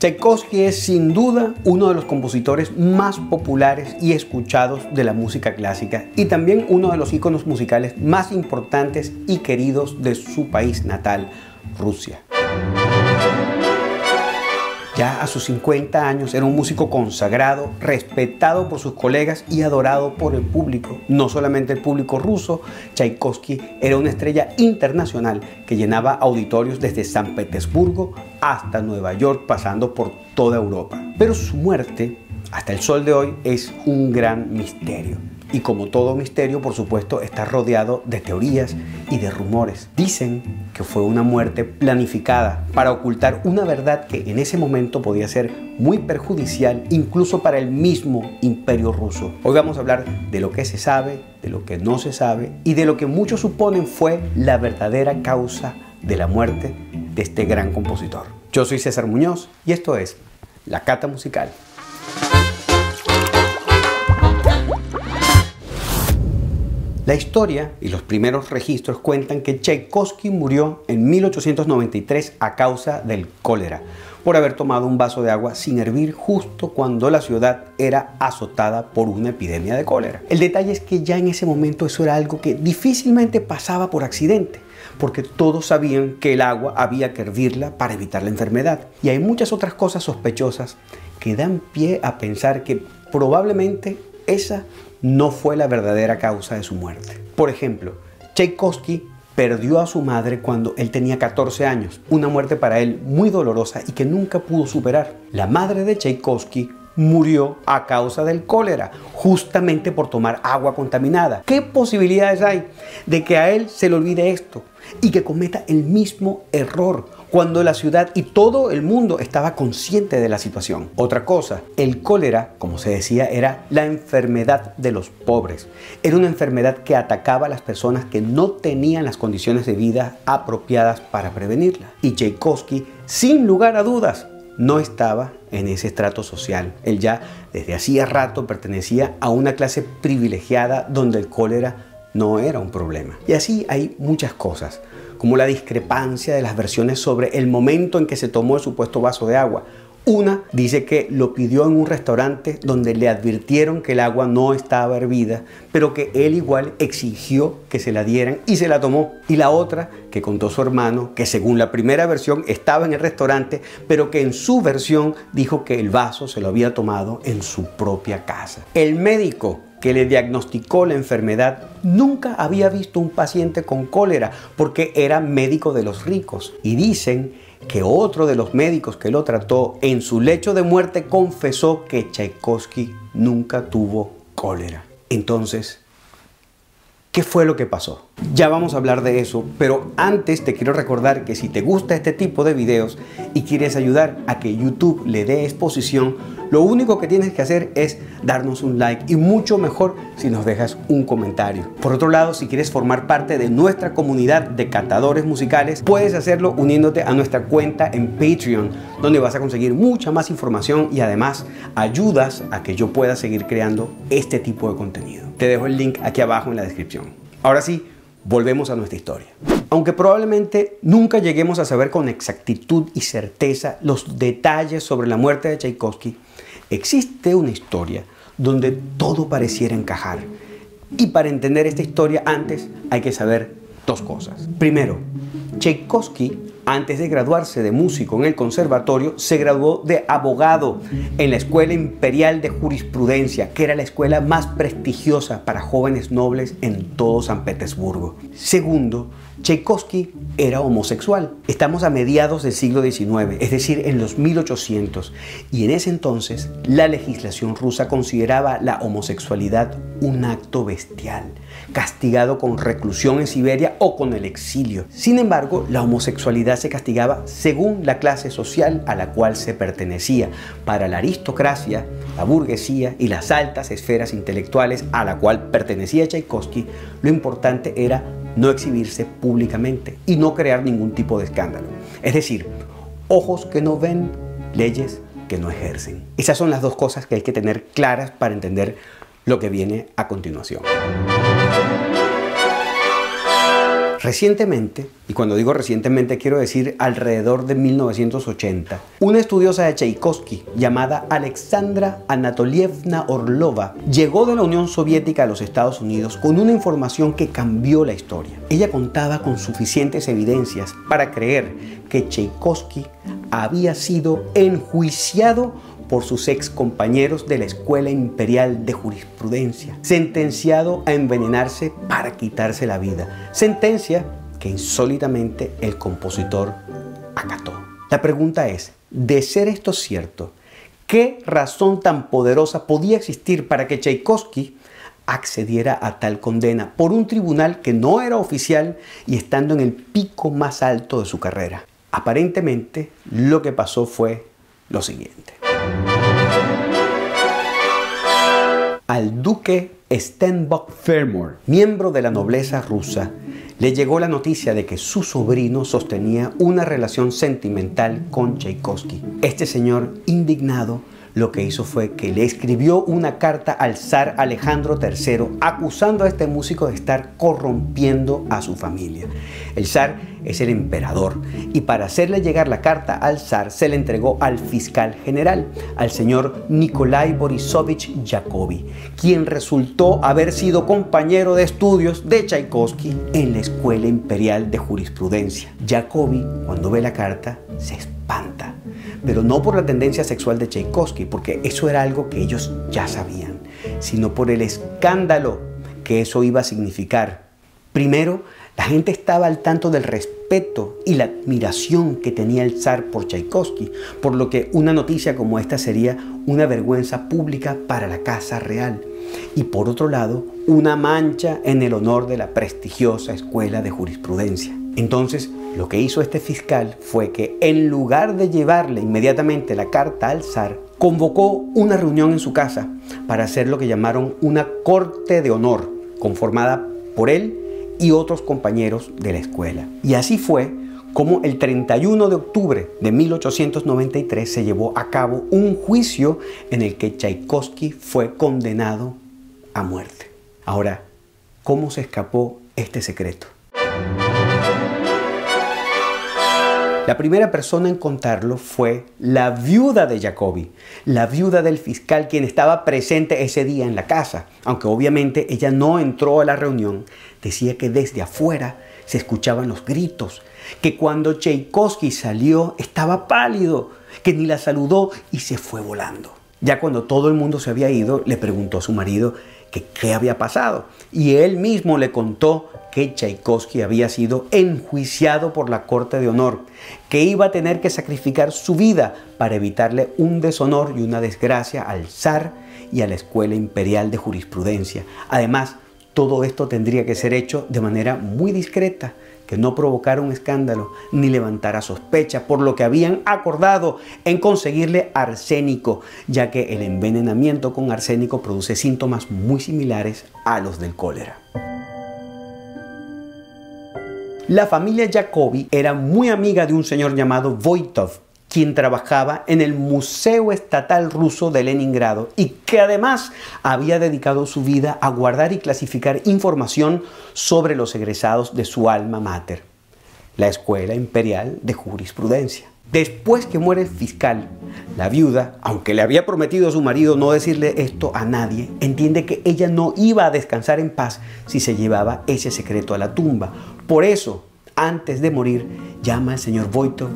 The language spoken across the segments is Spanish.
Tchaikovsky es sin duda uno de los compositores más populares y escuchados de la música clásica y también uno de los íconos musicales más importantes y queridos de su país natal, Rusia. Ya a sus 50 años era un músico consagrado, respetado por sus colegas y adorado por el público. No solamente el público ruso, Tchaikovsky era una estrella internacional que llenaba auditorios desde San Petersburgo hasta Nueva York, pasando por toda Europa. Pero su muerte, hasta el sol de hoy, es un gran misterio y como todo misterio, por supuesto, está rodeado de teorías y de rumores. Dicen que fue una muerte planificada para ocultar una verdad que en ese momento podía ser muy perjudicial incluso para el mismo imperio ruso. Hoy vamos a hablar de lo que se sabe, de lo que no se sabe y de lo que muchos suponen fue la verdadera causa de la muerte de este gran compositor. Yo soy César Muñoz y esto es La Cata Musical. La historia y los primeros registros cuentan que Tchaikovsky murió en 1893 a causa del cólera, por haber tomado un vaso de agua sin hervir justo cuando la ciudad era azotada por una epidemia de cólera. El detalle es que ya en ese momento eso era algo que difícilmente pasaba por accidente, porque todos sabían que el agua había que hervirla para evitar la enfermedad. Y hay muchas otras cosas sospechosas que dan pie a pensar que probablemente esa no fue la verdadera causa de su muerte. Por ejemplo, Tchaikovsky perdió a su madre cuando él tenía 14 años, una muerte para él muy dolorosa y que nunca pudo superar. La madre de Tchaikovsky murió a causa del cólera, justamente por tomar agua contaminada. ¿Qué posibilidades hay de que a él se le olvide esto y que cometa el mismo error cuando la ciudad y todo el mundo estaba consciente de la situación? Otra cosa, el cólera, como se decía, era la enfermedad de los pobres. Era una enfermedad que atacaba a las personas que no tenían las condiciones de vida apropiadas para prevenirla. Y Tchaikovsky, sin lugar a dudas, no estaba en ese estrato social. Él ya desde hacía rato pertenecía a una clase privilegiada donde el cólera no era un problema. Y así hay muchas cosas, como la discrepancia de las versiones sobre el momento en que se tomó el supuesto vaso de agua una dice que lo pidió en un restaurante donde le advirtieron que el agua no estaba hervida, pero que él igual exigió que se la dieran y se la tomó. Y la otra, que contó su hermano, que según la primera versión estaba en el restaurante, pero que en su versión dijo que el vaso se lo había tomado en su propia casa. El médico que le diagnosticó la enfermedad nunca había visto un paciente con cólera porque era médico de los ricos. Y dicen que otro de los médicos que lo trató en su lecho de muerte confesó que Tchaikovsky nunca tuvo cólera. Entonces, ¿qué fue lo que pasó? Ya vamos a hablar de eso, pero antes te quiero recordar que si te gusta este tipo de videos y quieres ayudar a que YouTube le dé exposición, lo único que tienes que hacer es darnos un like y mucho mejor si nos dejas un comentario. Por otro lado, si quieres formar parte de nuestra comunidad de catadores musicales, puedes hacerlo uniéndote a nuestra cuenta en Patreon, donde vas a conseguir mucha más información y además ayudas a que yo pueda seguir creando este tipo de contenido. Te dejo el link aquí abajo en la descripción. Ahora sí, volvemos a nuestra historia. Aunque probablemente nunca lleguemos a saber con exactitud y certeza los detalles sobre la muerte de Tchaikovsky, Existe una historia donde todo pareciera encajar. Y para entender esta historia antes hay que saber dos cosas. Primero, Tchaikovsky, antes de graduarse de músico en el conservatorio, se graduó de abogado en la Escuela Imperial de Jurisprudencia, que era la escuela más prestigiosa para jóvenes nobles en todo San Petersburgo. Segundo, Tchaikovsky era homosexual. Estamos a mediados del siglo XIX, es decir, en los 1800, y en ese entonces la legislación rusa consideraba la homosexualidad un acto bestial, castigado con reclusión en Siberia o con el exilio. Sin embargo, la homosexualidad se castigaba según la clase social a la cual se pertenecía. Para la aristocracia, la burguesía y las altas esferas intelectuales a la cual pertenecía Tchaikovsky, lo importante era no exhibirse públicamente y no crear ningún tipo de escándalo. Es decir, ojos que no ven, leyes que no ejercen. Esas son las dos cosas que hay que tener claras para entender lo que viene a continuación. Recientemente, y cuando digo recientemente quiero decir alrededor de 1980, una estudiosa de Tchaikovsky llamada Alexandra Anatolievna Orlova llegó de la Unión Soviética a los Estados Unidos con una información que cambió la historia. Ella contaba con suficientes evidencias para creer que Tchaikovsky había sido enjuiciado por sus ex compañeros de la Escuela Imperial de Jurisprudencia, sentenciado a envenenarse para quitarse la vida, sentencia que insólitamente el compositor acató. La pregunta es, de ser esto cierto, ¿qué razón tan poderosa podía existir para que Tchaikovsky accediera a tal condena por un tribunal que no era oficial y estando en el pico más alto de su carrera? Aparentemente, lo que pasó fue lo siguiente. Al duque Stenbock Fermor, miembro de la nobleza rusa, le llegó la noticia de que su sobrino sostenía una relación sentimental con Tchaikovsky. Este señor, indignado, lo que hizo fue que le escribió una carta al zar Alejandro III acusando a este músico de estar corrompiendo a su familia. El zar es el emperador y para hacerle llegar la carta al zar se le entregó al fiscal general, al señor Nikolai Borisovich Jacobi, quien resultó haber sido compañero de estudios de Tchaikovsky en la Escuela Imperial de Jurisprudencia. Jacobi, cuando ve la carta, se espanta pero no por la tendencia sexual de Tchaikovsky, porque eso era algo que ellos ya sabían, sino por el escándalo que eso iba a significar. Primero, la gente estaba al tanto del respeto y la admiración que tenía el zar por Tchaikovsky, por lo que una noticia como esta sería una vergüenza pública para la Casa Real. Y por otro lado, una mancha en el honor de la prestigiosa escuela de jurisprudencia. Entonces, lo que hizo este fiscal fue que en lugar de llevarle inmediatamente la carta al zar, convocó una reunión en su casa para hacer lo que llamaron una corte de honor, conformada por él y otros compañeros de la escuela. Y así fue como el 31 de octubre de 1893 se llevó a cabo un juicio en el que Tchaikovsky fue condenado a muerte. Ahora, ¿cómo se escapó este secreto? La primera persona en contarlo fue la viuda de Jacobi, la viuda del fiscal quien estaba presente ese día en la casa. Aunque obviamente ella no entró a la reunión, decía que desde afuera se escuchaban los gritos, que cuando Tchaikovsky salió estaba pálido, que ni la saludó y se fue volando. Ya cuando todo el mundo se había ido, le preguntó a su marido qué había pasado y él mismo le contó que Tchaikovsky había sido enjuiciado por la Corte de Honor, que iba a tener que sacrificar su vida para evitarle un deshonor y una desgracia al zar y a la Escuela Imperial de Jurisprudencia. Además, todo esto tendría que ser hecho de manera muy discreta, que no provocara un escándalo ni levantara sospecha, por lo que habían acordado en conseguirle arsénico, ya que el envenenamiento con arsénico produce síntomas muy similares a los del cólera. La familia Jacobi era muy amiga de un señor llamado Voitov, quien trabajaba en el Museo Estatal Ruso de Leningrado y que además había dedicado su vida a guardar y clasificar información sobre los egresados de su alma mater, la Escuela Imperial de Jurisprudencia. Después que muere el fiscal, la viuda, aunque le había prometido a su marido no decirle esto a nadie, entiende que ella no iba a descansar en paz si se llevaba ese secreto a la tumba. Por eso, antes de morir, llama al señor Voitov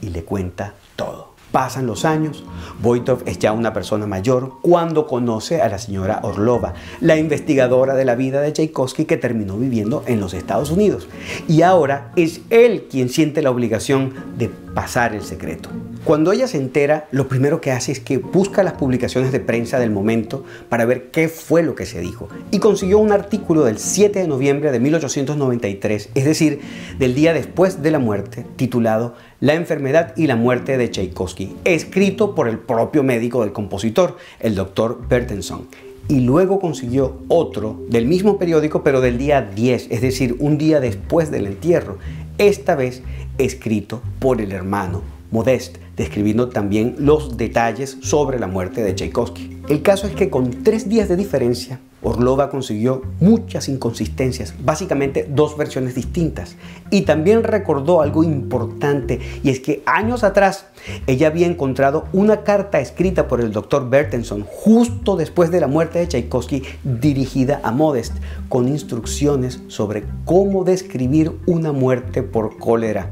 y le cuenta todo. Pasan los años, Voitov es ya una persona mayor cuando conoce a la señora Orlova, la investigadora de la vida de Tchaikovsky que terminó viviendo en los Estados Unidos. Y ahora es él quien siente la obligación de pasar el secreto. Cuando ella se entera, lo primero que hace es que busca las publicaciones de prensa del momento para ver qué fue lo que se dijo. Y consiguió un artículo del 7 de noviembre de 1893, es decir, del día después de la muerte, titulado La enfermedad y la muerte de Tchaikovsky, escrito por el propio médico del compositor, el doctor Bertenson y luego consiguió otro del mismo periódico, pero del día 10, es decir, un día después del entierro, esta vez escrito por el hermano Modeste, describiendo también los detalles sobre la muerte de Tchaikovsky. El caso es que con tres días de diferencia, Orlova consiguió muchas inconsistencias, básicamente dos versiones distintas. Y también recordó algo importante, y es que años atrás ella había encontrado una carta escrita por el doctor Bertenson justo después de la muerte de Tchaikovsky dirigida a Modest, con instrucciones sobre cómo describir una muerte por cólera.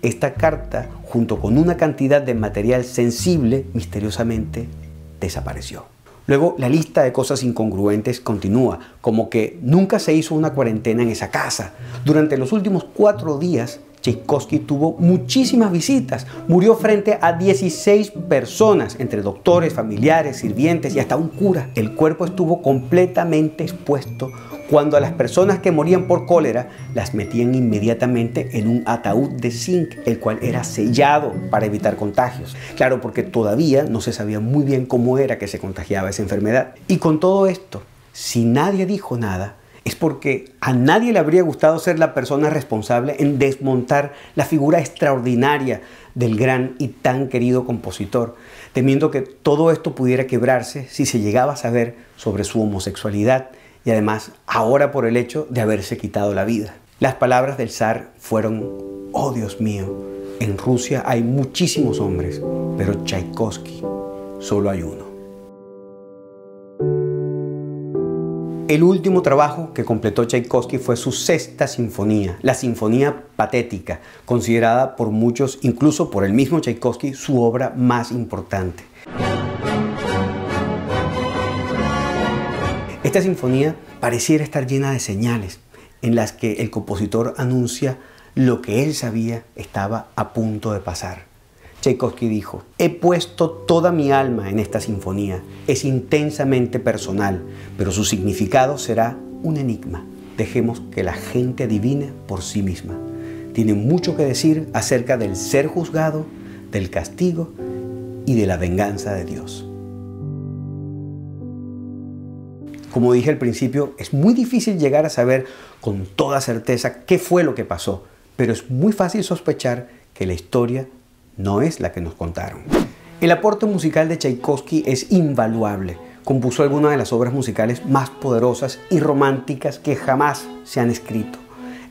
Esta carta, junto con una cantidad de material sensible, misteriosamente desapareció. Luego la lista de cosas incongruentes continúa, como que nunca se hizo una cuarentena en esa casa. Durante los últimos cuatro días, Tchaikovsky tuvo muchísimas visitas. Murió frente a 16 personas, entre doctores, familiares, sirvientes y hasta un cura. El cuerpo estuvo completamente expuesto cuando a las personas que morían por cólera las metían inmediatamente en un ataúd de zinc, el cual era sellado para evitar contagios. Claro, porque todavía no se sabía muy bien cómo era que se contagiaba esa enfermedad. Y con todo esto, si nadie dijo nada, es porque a nadie le habría gustado ser la persona responsable en desmontar la figura extraordinaria del gran y tan querido compositor, temiendo que todo esto pudiera quebrarse si se llegaba a saber sobre su homosexualidad y además ahora por el hecho de haberse quitado la vida. Las palabras del zar fueron, oh Dios mío, en Rusia hay muchísimos hombres, pero Tchaikovsky solo hay uno. El último trabajo que completó Tchaikovsky fue su sexta sinfonía, la Sinfonía Patética, considerada por muchos, incluso por el mismo Tchaikovsky, su obra más importante. Esta sinfonía pareciera estar llena de señales en las que el compositor anuncia lo que él sabía estaba a punto de pasar. Tchaikovsky dijo, he puesto toda mi alma en esta sinfonía, es intensamente personal, pero su significado será un enigma. Dejemos que la gente adivine por sí misma. Tiene mucho que decir acerca del ser juzgado, del castigo y de la venganza de Dios. Como dije al principio, es muy difícil llegar a saber con toda certeza qué fue lo que pasó, pero es muy fácil sospechar que la historia no es la que nos contaron. El aporte musical de Tchaikovsky es invaluable. Compuso algunas de las obras musicales más poderosas y románticas que jamás se han escrito.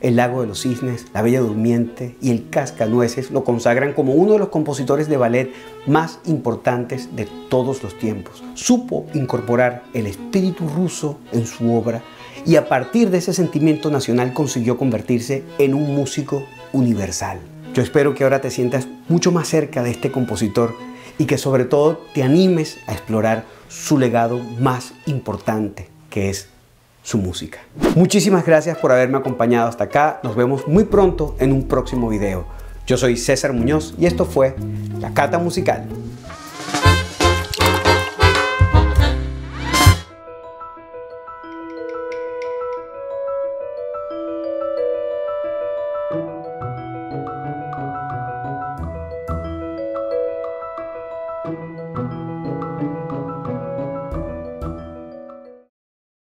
El lago de los cisnes, La Bella Durmiente y El Cascanueces lo consagran como uno de los compositores de ballet más importantes de todos los tiempos. Supo incorporar el espíritu ruso en su obra y a partir de ese sentimiento nacional consiguió convertirse en un músico universal. Yo espero que ahora te sientas mucho más cerca de este compositor y que sobre todo te animes a explorar su legado más importante, que es su música. Muchísimas gracias por haberme acompañado hasta acá. Nos vemos muy pronto en un próximo video. Yo soy César Muñoz y esto fue La Cata Musical.